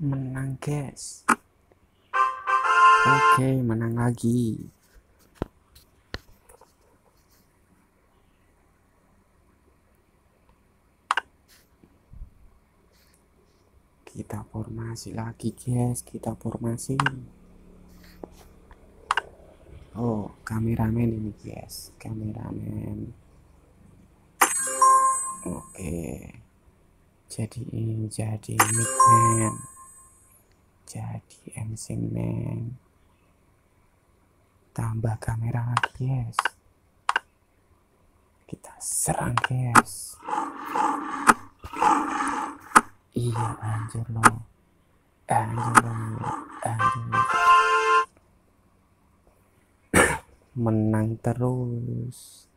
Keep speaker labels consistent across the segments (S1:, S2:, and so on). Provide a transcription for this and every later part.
S1: menang guys. Oke menang lagi. Kita formasi lagi guys. Kita formasi. Oh kameramen ini guys. Kameramen. Oke. Jadi ini jadi man jadi MC man tambah kamera lagi guys. Kita serang guys. Iya anjir lo. Anjir lo anjir lo. Menang terus.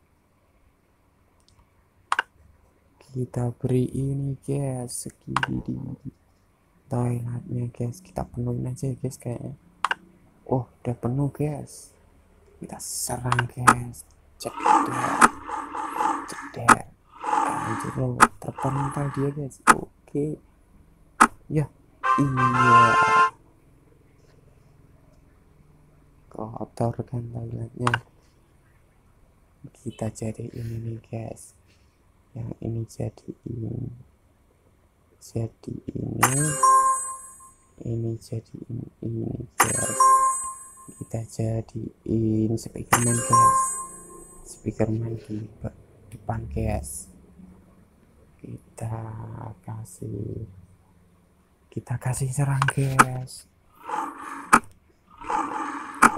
S1: Kita beri ini guys segini toiletnya guys. Kita penuhin aja guys kayaknya. Oh udah penuh guys. Kita serang guys. Ceder ceder anjir lo terpental dia guys. Oke. Ya iya. Kotor kan toiletnya. Kita jadi ini nih guys. Yang ini jadi ini. Jadi ini ini jadi ini, guys. Kita jadiin speakerman guys. Speakerman di depan guys. Kita kasih kita kasih serang guys.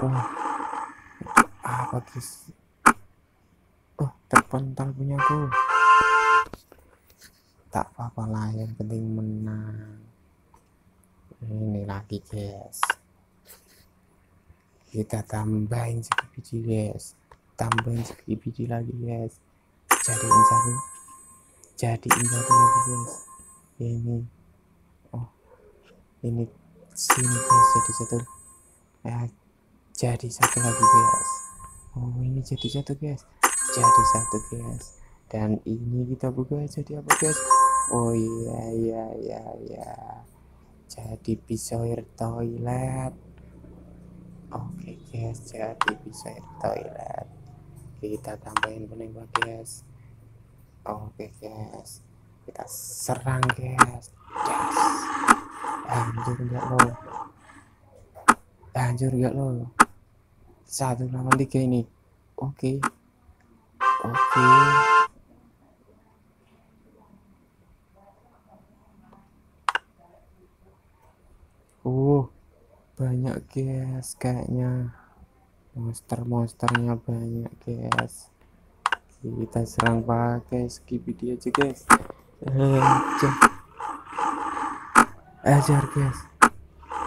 S1: Oh apa guys? Oh terpental punyaku tak apa-apa lah yang penting menang ini lagi guys. Kita tambahin segi biji guys. Tambahin segi biji lagi guys. Jadiin satu. Jadiin satu lagi guys. Ini. Oh. Ini sini guys jadi satu. Ya jadi satu lagi guys. Oh ini jadi satu guys. Jadi satu guys. Dan ini kita buka jadi apa guys? Oh iya iya iya iya jadi pisau toilet. Oke guys jadi pisau toilet. Kita tambahin penembak guys. Oke guys kita serang guys. Yes hancur enggak lo? Hancur enggak lo? Satu lawan tiga ini. Oke. Oke Uh, banyak guys kayaknya monster-monsternya banyak guys. Kita serang pakai skibidi aja guys. Ajar. Ajar guys.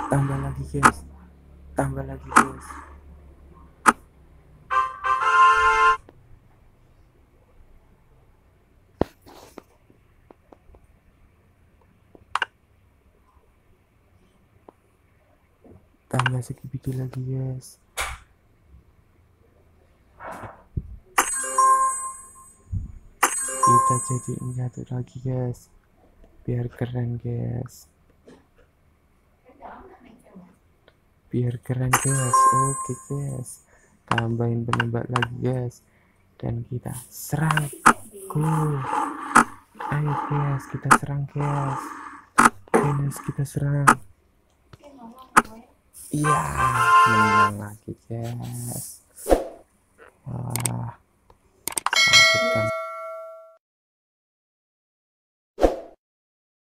S1: Tambah lagi guys. Tambah lagi guys. Tambah segini lagi guys. Kita jadiin satu lagi guys. Biar keren guys. Biar keren guys. Oke guys. Tambahin penembak lagi guys. Dan kita serang. Go ayo guys. Kita serang guys. Guys kita serang Iya, menang lagi, guys.